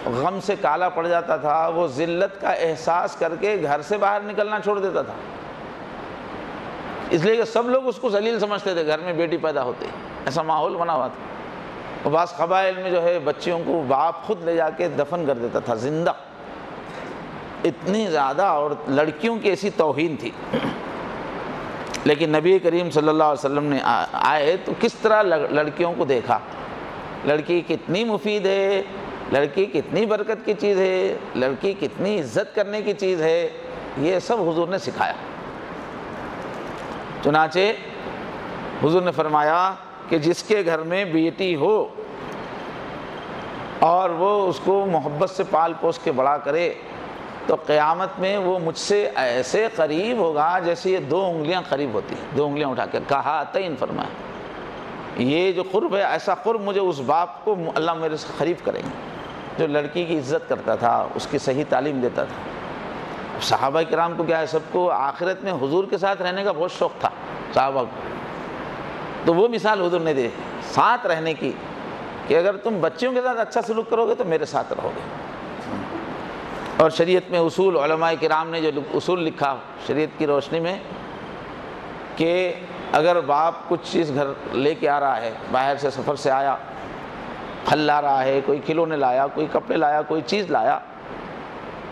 गम से काला पड़ जाता था, वो ज़िल्लत का एहसास करके घर से बाहर निकलना छोड़ देता था। इसलिए कि सब लोग उसको जलील समझते थे, घर में बेटी पैदा होती ऐसा माहौल बना हुआ था। और बास कबाइल में जो है, बच्चियों को बाप खुद ले जाके दफन कर देता था, ज़िंदा। इतनी ज़्यादा और लड़कियों की ऐसी तोहन थी। लेकिन नबी करीम सल्लल्लाहु अलैहि वसल्लम ने आए तो किस तरह लड़कियों को देखा? लड़की कितनी मुफीद है? लड़की कितनी बरकत की चीज़ है, लड़की कितनी इज़्ज़त करने की चीज़ है, ये सब हुजूर ने सिखाया। चुनाचे हुजूर ने फरमाया कि जिसके घर में बेटी हो और वो उसको मोहब्बत से पाल पोस के बड़ा करे तो क़यामत में वो मुझसे ऐसे करीब होगा जैसे ये दो उंगलियाँ करीब होती हैं। दो उंगलियाँ उठा कर कहा तयन फरमाया, ये जो कुर्ब है, ऐसा कुर्ब मुझे उस बाप को अल्लाह मेरे से खरीफ करेंगे। जो लड़की की इज़्ज़त करता था, उसकी सही तालीम देता था। साहबा कराम को क्या है, सबको आखिरत में हुजूर के साथ रहने का बहुत शौक़ था, साहबा को। तो वो मिसाल हुजूर ने दी, साथ रहने की, कि अगर तुम बच्चियों के साथ अच्छा सलूक करोगे तो मेरे साथ रहोगे। और शरीयत में उसूल कराम ने जो उसूल लिखा शरीयत की रोशनी में, कि अगर बाप कुछ चीज़ घर लेके आ रहा है, बाहर से सफ़र से आया फल ला रहा है, कोई खिलौने लाया, कोई कपड़े लाया, कोई चीज़ लाया।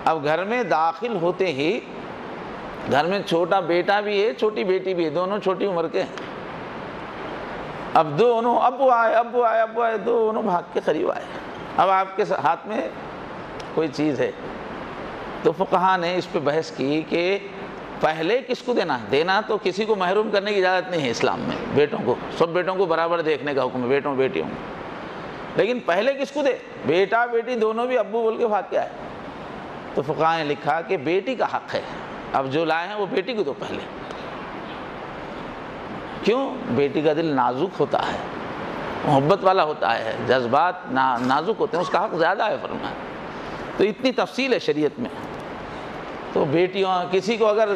अब घर में दाखिल होते ही घर में छोटा बेटा भी है, छोटी बेटी भी है, दोनों छोटी उम्र के हैं। अब दोनों अब आए अब आए अब आए, दोनों भाग के करीब आए। अब आपके हाथ में कोई चीज़ है। तो फ़ुकहा ने इस पर बहस की कि पहले किसको देना है? देना तो किसी को महरूम करने की इजाज़त नहीं है इस्लाम में, बेटों को, सब बेटों को बराबर देखने का हुक्म है, बेटों, बेटियों को। लेकिन पहले किसको दे? बेटा, बेटी, दोनों भी अब्बू बोल के भाग के आए। तो फ़ुका ने लिखा कि बेटी का हक़ है। अब जो लाए हैं वो बेटी को दो पहले। क्यों? बेटी का दिल नाजुक होता है। मोहब्बत वाला होता है। जज्बात ना, नाजुक होते हैं। उसका हक़ ज़्यादा है फरमाया तो इतनी तफसील है शरीयत में। तो बेटियाँ, किसी को अगर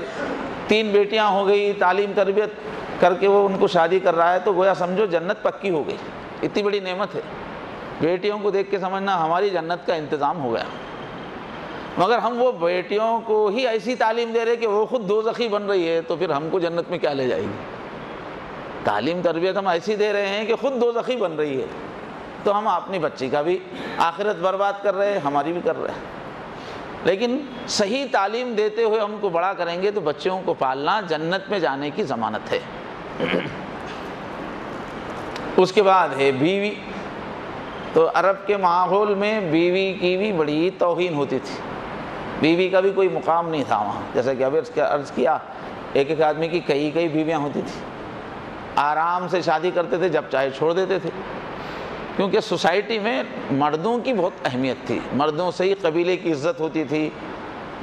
तीन बेटियाँ हो गई, तालीम, तरबियत करके वो उनको शादी कर रहा है तो गोया समझो जन्नत पक्की हो गई। इतनी बड़ी नेमत है। बेटियों को देख के समझना हमारी जन्नत का इंतज़ाम हो गया। मगर हम वो बेटियों को ही ऐसी तालीम दे रहे कि वो खुद दो जखी बन रही है तो फिर हमको जन्नत में क्या ले जाएगी? तालीम तरबियत हम ऐसी दे रहे हैं कि खुद दो जखी बन रही है तो हम अपनी बच्ची का भी आखिरत बर्बाद कर रहे हैं, हमारी भी कर रहे हैं। लेकिन सही तालीम देते हुए हमको बड़ा करेंगे तो बच्चों को पालना जन्नत में जाने की ज़मानत है। उसके बाद है बीवी। तो अरब के माहौल में बीवी की भी बड़ी तोहन होती थी। बीवी का भी कोई मुकाम नहीं था वहाँ। जैसा कि अभी अर्ज़ किया एक एक आदमी की कई कई बीवियाँ होती थी। आराम से शादी करते थे, जब चाहे छोड़ देते थे। क्योंकि सोसाइटी में मर्दों की बहुत अहमियत थी। मर्दों से ही कबीले की इज़्ज़त होती थी,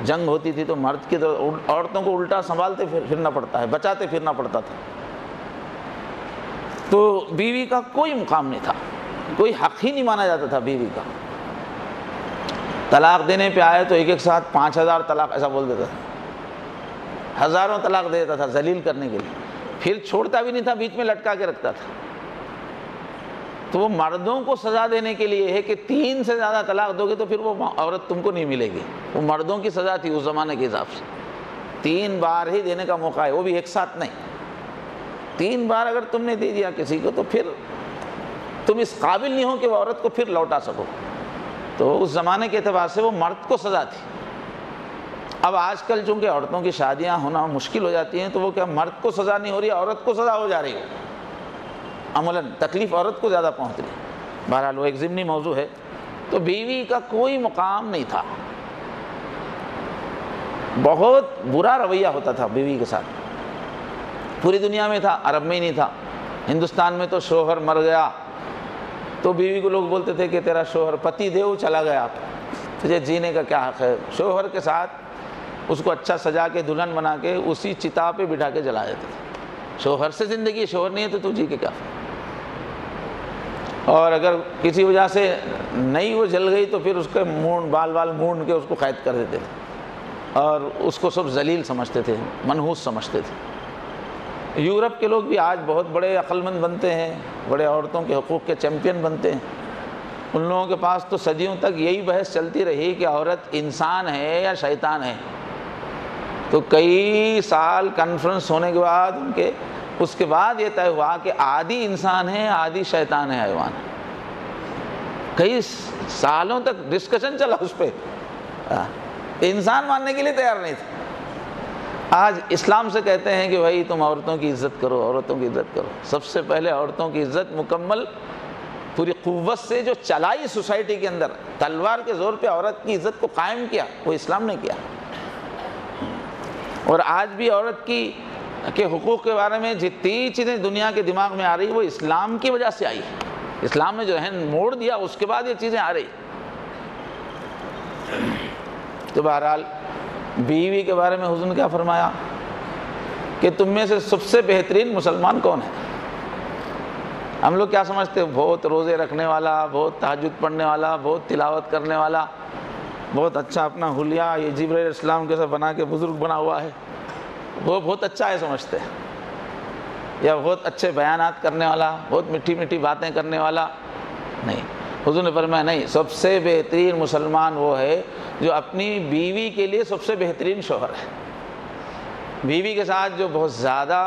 जंग होती थी तो मर्द की तो औरतों को उल्टा संभालते फिर फिरना पड़ता है, बचाते फिरना पड़ता था। तो बीवी का कोई मुकाम नहीं था। कोई हक ही नहीं माना जाता था बीवी का। तलाक देने पे आए तो एक एक साथ पाँच हज़ार तलाक, ऐसा बोल देता था। हज़ारों तलाक दे देता था जलील करने के लिए। फिर छोड़ता भी नहीं था, बीच में लटका के रखता था। तो वो मर्दों को सज़ा देने के लिए है कि तीन से ज़्यादा तलाक दोगे तो फिर वो औरत तुमको नहीं मिलेगी। वो मर्दों की सज़ा थी उस ज़माने के हिसाब से। तीन बार ही देने का मौका है, वो भी एक साथ नहीं। तीन बार अगर तुमने दे दिया किसी को तो फिर तुम इस काबिल नहीं हो कि वह औरत को फिर लौटा सको। तो उस ज़माने के अतबार से वो मर्द को सज़ा थी अब आजकल चूँकि औरतों की शादियाँ होना मुश्किल हो जाती हैं तो वो क्या मर्द को सज़ा नहीं हो रही, औरत को सज़ा हो जा रही है? अमलन तकलीफ़ औरत को ज़्यादा पहुँच रही बहरहाल वो एक ज़िमनी मौजू है तो बीवी का कोई मुकाम नहीं था। बहुत बुरा रवैया होता था बीवी के साथ। पूरी दुनिया में था, अरब में ही नहीं था। हिंदुस्तान में तो शोहर मर गया तो बीवी को लोग बोलते थे कि तेरा शोहर पति देव चला गया। आप तुझे जीने का क्या हक है? शोहर के साथ उसको अच्छा सजा के, दुल्हन बना के, उसी चिता पे बिठा के जला देते थे। शोहर से ज़िंदगी, शोहर नहीं है तो तू जी के क्या और अगर किसी वजह से नहीं वो जल गई तो फिर उसके मूड बाल बाल मूड के उसको कैद कर देते थे। और उसको सब जलील समझते थे, मनहूस समझते थे। यूरोप के लोग भी आज बहुत बड़े अक्लमंद बनते हैं बड़े औरतों के हकूक़ के चैम्पियन बनते हैं। उन लोगों के पास तो सदियों तक यही बहस चलती रही कि औरत इंसान है या शैतान है। तो कई साल कॉन्फ्रेंस होने के बाद उनके उसके बाद ये तय हुआ कि आदि इंसान है आदि शैतान है हैवान कई सालों तक डिस्कशन चला उस पर हाँ, इंसान मानने के लिए तैयार नहीं था। आज इस्लाम से कहते हैं कि भाई तुम औरतों की इज़्ज़त करो, औरतों की इज़्ज़त करो। सबसे पहले औरतों की इज़्ज़त मुकम्मल, पूरी कुत से जो चलाई सोसाइटी के अंदर, तलवार के ज़ोर पे औरत की इज़्ज़त को कायम किया, वो इस्लाम ने किया। और आज भी औरत की, के हकूक़ के बारे में जितनी चीज़ें दुनिया के दिमाग में आ रही, वो इस्लाम की वजह से आई। इस्लाम ने जो है मोड़ दिया, उसके बाद ये चीज़ें आ रही। तो बहरहाल बीवी के बारे में हुजन क्या फरमाया? कि तुम में से सबसे बेहतरीन मुसलमान कौन है? हम लोग क्या समझते हैं? बहुत रोज़े रखने वाला, बहुत तहजद पढ़ने वाला, बहुत तिलावत करने वाला, बहुत अच्छा अपना हुलिया, ये जिब्र इस्लाम के साथ बना के बुज़ुर्ग बना हुआ है। वो बहुत अच्छा है समझते हैं। या बहुत अच्छे बयानात करने वाला, बहुत मीठी मीठी बातें करने वाला, नहीं। हुजूर ने फरमाया, नहीं, सबसे बेहतरीन मुसलमान वो है जो अपनी बीवी के लिए सबसे बेहतरीन शोहर है। बीवी के साथ जो बहुत ज़्यादा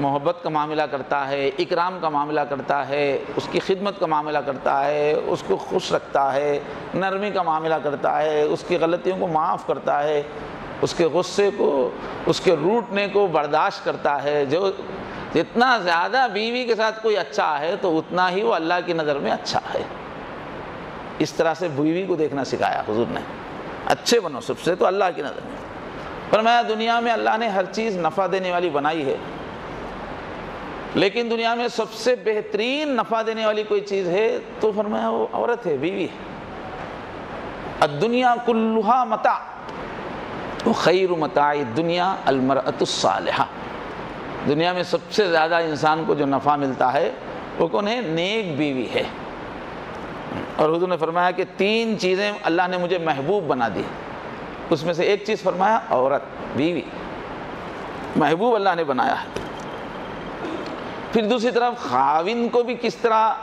मोहब्बत का मामला करता है, इकराम का मामला करता है, उसकी खिदमत का मामला करता है, उसको खुश रखता है, नरमी का मामला करता है, उसकी गलतियों को माफ़ करता है, उसके गुस्से को, उसके रूटने को बर्दाश्त करता है, जो जितना ज़्यादा बीवी के साथ कोई अच्छा है तो उतना ही वो अल्लाह की नज़र में अच्छा है। इस तरह से बीवी को देखना सिखाया हुजूर ने। अच्छे बनो सबसे तो अल्लाह की नज़र में। पर मैं दुनिया में अल्लाह ने हर चीज़ नफ़ा देने वाली बनाई है। लेकिन दुनिया में सबसे बेहतरीन नफ़ा देने वाली कोई चीज़ है तो फरमाया वो औरत है, बीवी है। दुनिया कुल्लुहा मता वो खैर मता दुनिया अलमरतुस्सालिहा दुनिया में सबसे ज़्यादा इंसान को जो नफ़ा मिलता है, वो कौन है? नेक बीवी है। और हुजूर ने फरमाया कि तीन चीज़ें अल्लाह ने मुझे महबूब बना दी। उसमें से एक चीज़ फरमाया, औरत, बीवी। महबूब अल्लाह ने बनाया है। फिर दूसरी तरफ़, खाविन को भी किस तरह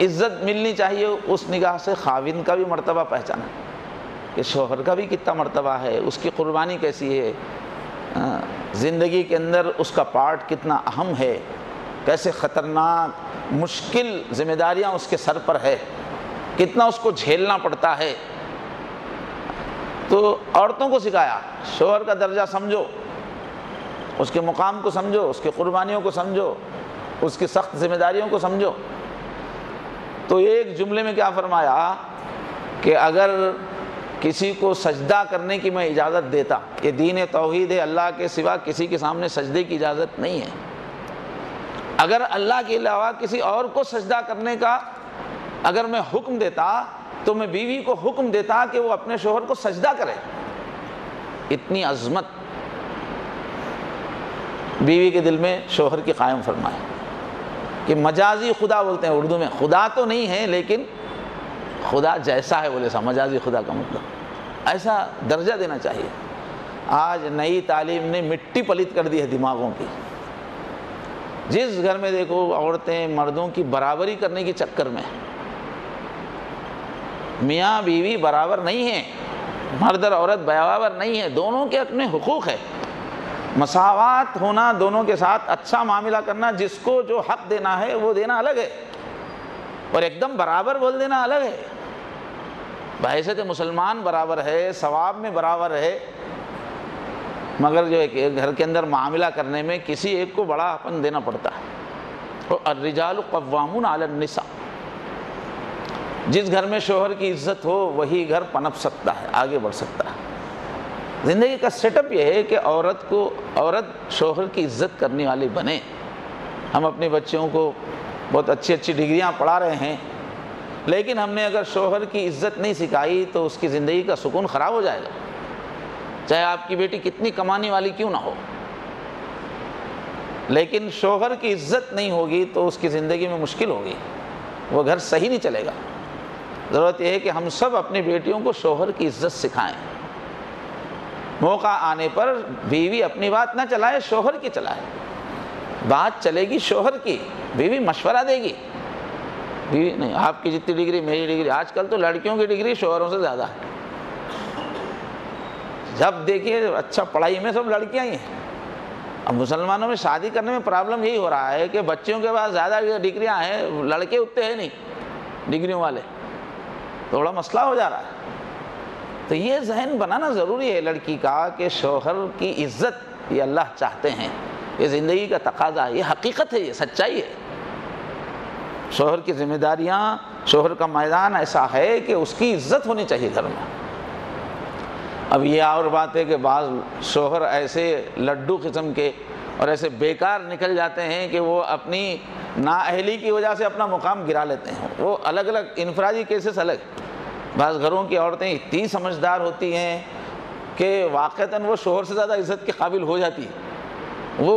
इज़्ज़त मिलनी चाहिए, उस निगाह से खाविन का भी मर्तबा पहचाना। कि शोहर का भी कितना मर्तबा है, उसकी क़ुरबानी कैसी है ज़िंदगी के अंदर उसका पार्ट कितना अहम है, कैसे ख़तरनाक, मुश्किल ज़िम्मेदारियाँ उसके सर पर है, कितना उसको झेलना पड़ता है। तो औरतों को सिखाया, शोहर का दर्जा समझो, उसके मुकाम को समझो, उसके क़ुरबानियों को समझो, उसकी सख्त जिम्मेदारियों को समझो। तो एक जुमले में क्या फरमाया कि अगर किसी को सजदा करने की मैं इजाज़त देता। ये दीन तोहद है, अल्लाह के सिवा किसी के सामने सजदे की इजाज़त नहीं है। अगर अल्लाह के अलावा किसी और को सजदा करने का अगर मैं हुक्म देता तो मैं बीवी को हुक्म देता कि वो अपने शोहर को सजदा करे। इतनी अजमत बीवी के दिल में शोहर की कायम फरमाए। कि मजाजी खुदा बोलते हैं उर्दू में। खुदा तो नहीं है, लेकिन खुदा जैसा है बोले सा मजाजी खुदा का मतलब। ऐसा दर्जा देना चाहिए। आज नई तालीम ने मिट्टी पलित कर दी है दिमागों की। जिस घर में देखो औरतें मर्दों की बराबरी करने के चक्कर में। मियाँ, बीवी बराबर नहीं है, मर्द और औरत बराबर नहीं है, दोनों के अपने हुकूक है। मसावत होना दोनों के साथ अच्छा मामला करना, जिसको जो हक देना है, वो देना अलग है। और एकदम बराबर बोल देना अलग है। बहसत मुसलमान बराबर है, सवाब में बराबर है। मगर जो एक घर के अंदर मामला करने में किसी एक को बड़ा अपन देना पड़ता है। और रिजाल कवामून आलनिसा जिस घर में शोहर की इज़्ज़त हो, वही घर पनप सकता है, आगे बढ़ सकता है। ज़िंदगी का सेटअप यह है कि औरत को, औरत शोहर की इज़्ज़त करने वाली बने। हम अपने बच्चों को बहुत अच्छी अच्छी डिग्रियाँ पढ़ा रहे हैं लेकिन हमने अगर शोहर की इज़्ज़त नहीं सिखाई तो उसकी ज़िंदगी का सुकून ख़राब हो जाएगा। चाहे आपकी बेटी कितनी कमाने वाली क्यों ना हो। लेकिन शोहर की इज़्ज़त नहीं होगी तो उसकी ज़िंदगी में मुश्किल होगी। वो घर सही नहीं चलेगा। ज़रूरत यह है कि हम सब अपनी बेटियों को शोहर की इज़्ज़त सिखाएँ। मौका आने पर बीवी अपनी बात ना चलाए, शोहर की चलाए। बात चलेगी शोहर की, बीवी मशवरा देगी। बीवी नहीं, आपकी जितनी डिग्री, मेरी डिग्री, आजकल तो लड़कियों की डिग्री शोहरों से ज़्यादा है। जब देखिए अच्छा पढ़ाई में सब लड़कियाँ ही हैं। अब मुसलमानों में शादी करने में प्रॉब्लम यही हो रहा है कि बच्चियों के पास ज़्यादा डिग्रियाँ हैं, लड़के उतने हैं नहीं, डिग्रियों वाले। थोड़ा मसला हो जा रहा है। तो ये जहन बनाना ज़रूरी है लड़की का कि शोहर की इज़्ज़त ये अल्लाह चाहते हैं। ये ज़िंदगी का तकाजा है ये हकीकत है, ये सच्चाई है। शोहर की जिम्मेदारियाँ, शोहर का मैदान ऐसा है कि उसकी इज़्ज़त होनी चाहिए घर में। अब ये और बात है कि बाज़ शोहर ऐसे लड्डू किस्म के और ऐसे बेकार निकल जाते हैं कि वो अपनी नाअहली की वजह से अपना मुकाम गिरा लेते हैं। वो अलग अलग इनफराजी केसेस अलग। बाज़ घरों की औरतें इतनी समझदार होती हैं कि वाक़ता वो शोहर से ज़्यादा इज़्ज़त के काबिल हो जाती है। वो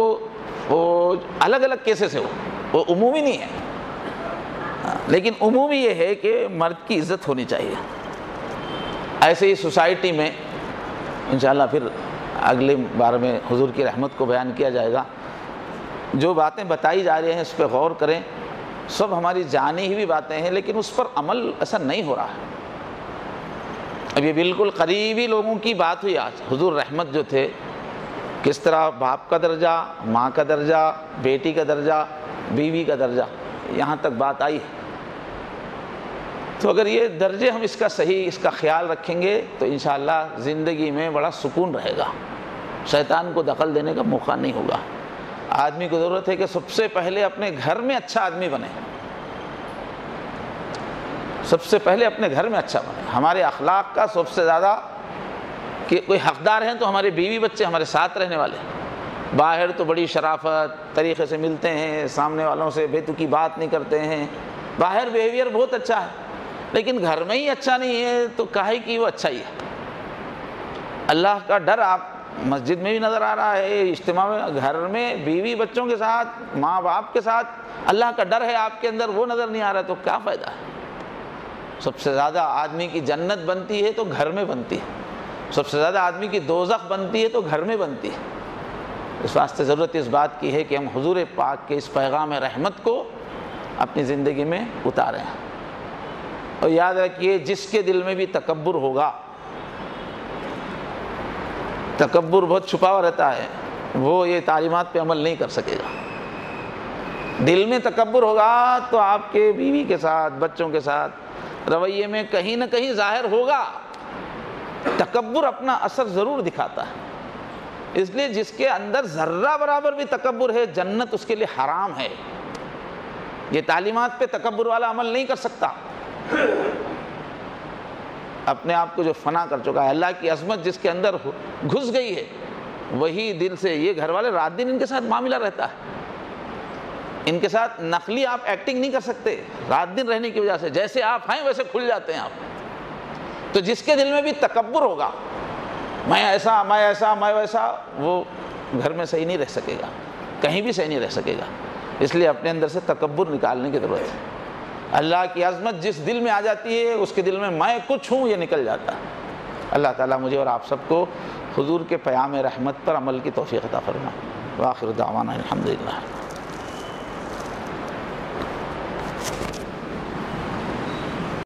वो अलग अलग केसेस है वो। वो उमूमी नहीं है। लेकिन उमूमी ये है कि मर्द की इज़्ज़त होनी चाहिए। ऐसे ही सोसाइटी में इन फिर अगले बार में हुजूर की रहमत को बयान किया जाएगा। जो बातें बताई जा रही हैं, इस पर गौर करें, सब हमारी जानी हुई बातें हैं, लेकिन उस पर अमल असर नहीं हो रहा है। अब ये बिल्कुल करीबी लोगों की बात हुई आज। हुजूर रहमत जो थे, किस तरह बाप का दर्जा, माँ का दर्जा, बेटी का दर्जा, बीवी का दर्जा यहाँ तक बात आई है। तो अगर ये दर्जे हम इसका सही, इसका ख्याल रखेंगे तो इन ज़िंदगी में बड़ा सुकून रहेगा। शैतान को दखल देने का मौका नहीं होगा। आदमी को ज़रूरत है कि सबसे पहले अपने घर में अच्छा आदमी बने। सबसे पहले अपने घर में अच्छा बने। हमारे अखलाक का सबसे ज़्यादा कि कोई हकदार हैं तो हमारे बीवी बच्चे हमारे साथ रहने वाले बाहर तो बड़ी शराफत, तरीक़े से मिलते हैं, सामने वालों से बेतुकी बात नहीं करते हैं। बाहर बिहेवियर बहुत अच्छा है, लेकिन घर में ही अच्छा नहीं है तो काहे कि वो अच्छा ही है? अल्लाह का डर आप मस्जिद में भी नज़र आ रहा है, इज्तम में, घर में बीवी बच्चों के साथ माँ बाप के साथ, अल्लाह का डर है आपके अंदर, वो नज़र नहीं आ रहा तो क्या फ़ायदा? है सबसे ज़्यादा आदमी की जन्नत बनती है तो घर में बनती है। सबसे ज़्यादा आदमी की दोजख बनती है तो घर में बनती है। इस वास्ते ज़रूरत इस बात की है कि हम हजूर पाक के इस पैगाम रहमत को अपनी ज़िंदगी में उतारें। और याद रखिए, जिसके दिल में भी तकबर होगा तकबर बहुत छुपा हुआ रहता है, वो ये तालीमत पे अमल नहीं कर सकेगा। दिल में तकबर होगा तो आपके बीवी के साथ, बच्चों के साथ, रवैये में कहीं ना कहीं ज़ाहिर होगा। तकबर अपना असर ज़रूर दिखाता है। इसलिए जिसके अंदर ज़र्रा बराबर भी तकबर है, जन्नत उसके लिए हराम है। ये तालीमत पे तकबर वाला अमल नहीं कर सकता। अपने आप को जो फना कर चुका है, अल्लाह की अजमत जिसके अंदर घुस गई है, वही दिल से ये घर वाले रात दिन इनके साथ मामला रहता है। इनके साथ नकली आप एक्टिंग नहीं कर सकते, रात दिन रहने की वजह से, जैसे आप हैं वैसे खुल जाते हैं आप। तो जिसके दिल में भी तकबर होगा मैं ऐसा मैं ऐसा, मैं वैसा, वो घर में सही नहीं रह सकेगा। कहीं भी सही नहीं रह सकेगा। इसलिए अपने अंदर से तकबर निकालने की ज़रूरत है। अल्लाह की अजमत जिस दिल में आ जाती है, उसके दिल में मैं कुछ हूँ, ये निकल जाता अल्लाह ताला मुझे और आप सबको हुजूर के प्याम रहमत पर अमल की तोफ़ी अता फरमा वाखिर दावाना अलहमदिल्ला